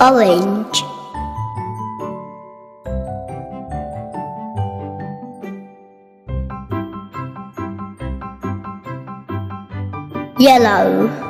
orange. Yellow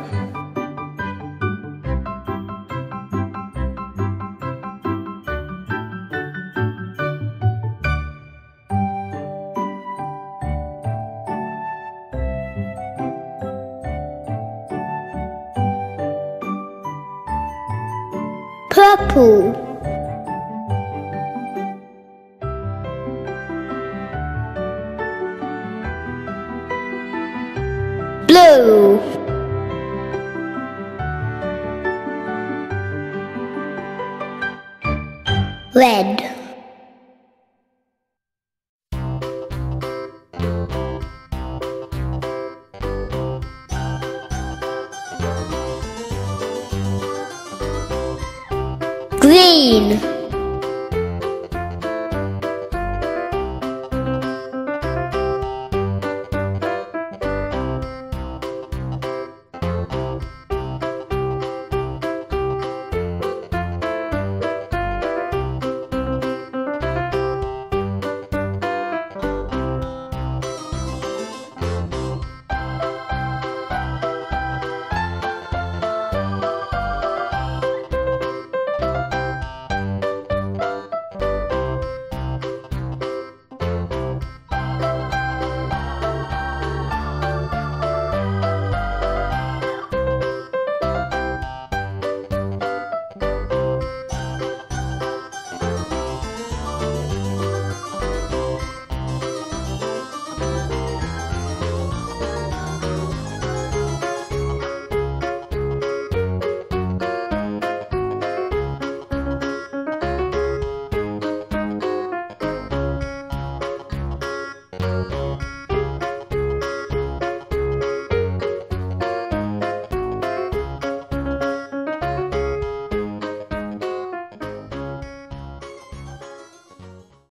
purple. Blue. Red green.